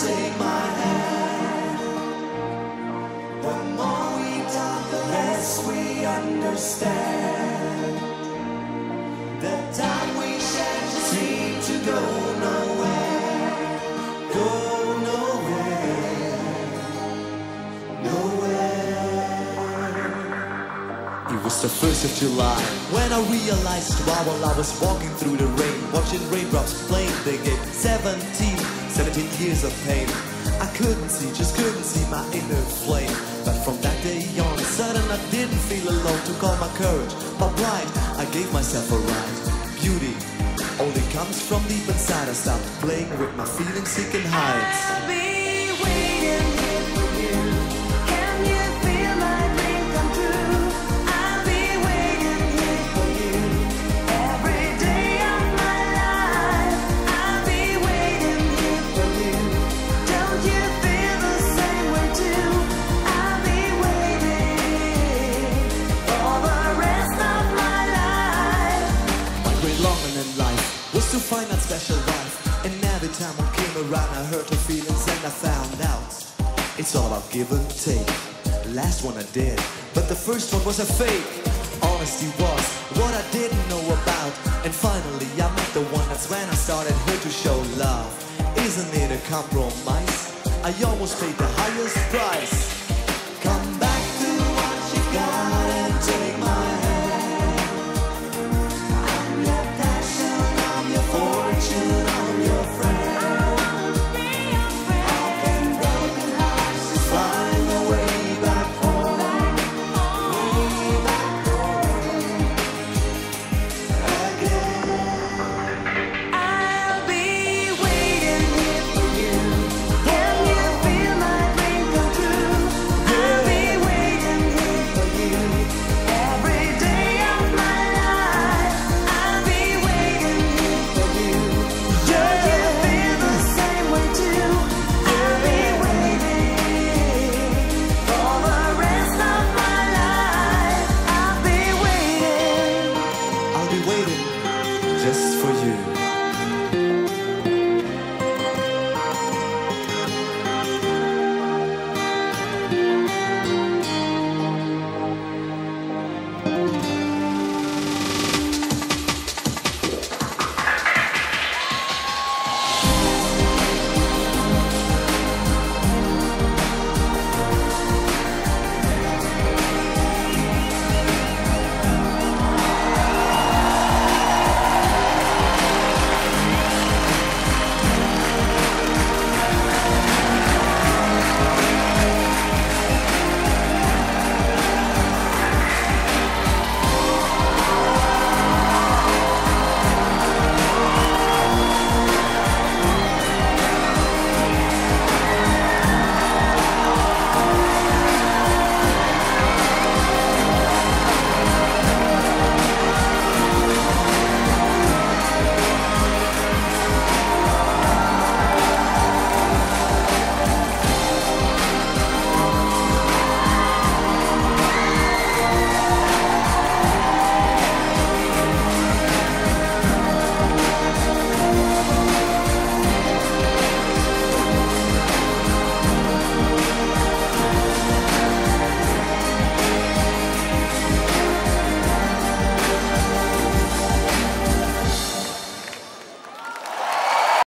take my hand. The more we talk, the less we understand. The time we share just seems to go nowhere. The first of July when I realized while I was walking through the rain, watching raindrops playing the game. 17, 17 years of pain. I couldn't see, just couldn't see my inner flame. But from that day on, sudden I didn't feel alone. Took all my courage, my pride, I gave myself a ride. Beauty only comes from deep inside. I stopped playing with my feelings, seeking heights. I'll be waiting Every time I came around, I hurt her feelings and I found out it's all about give and take. The last one I did, but the first one was a fake. Honesty was what I didn't know about, and finally I met the one. That's when I started her to show love. Isn't it a compromise? I almost paid the highest price. Come back to what you got.